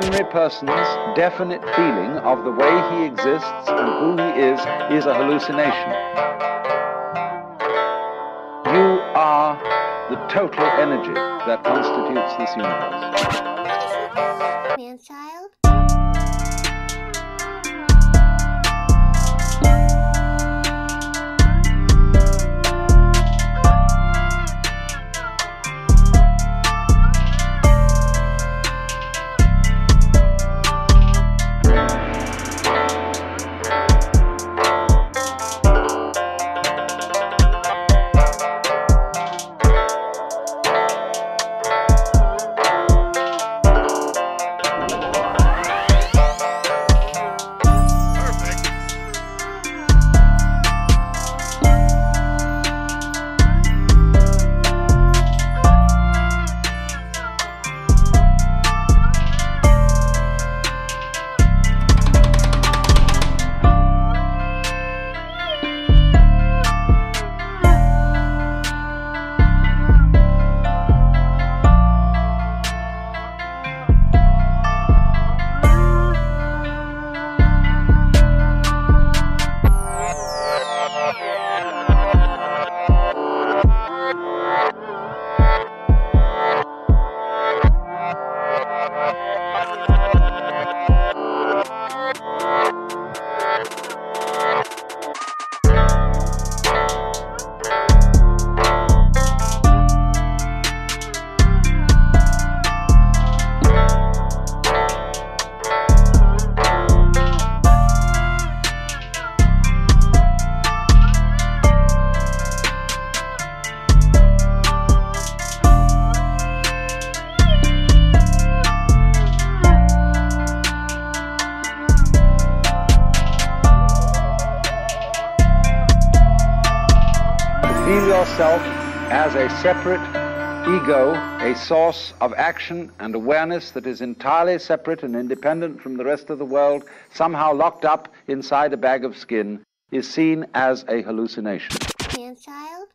ordinary person's definite feeling of the way he exists and who he is is a hallucination. You are the total energy that constitutes this universe. Man-child? Feel yourself as a separate ego, a source of action and awareness that is entirely separate and independent from the rest of the world, somehow locked up inside a bag of skin, is seen as a hallucination. Man-child?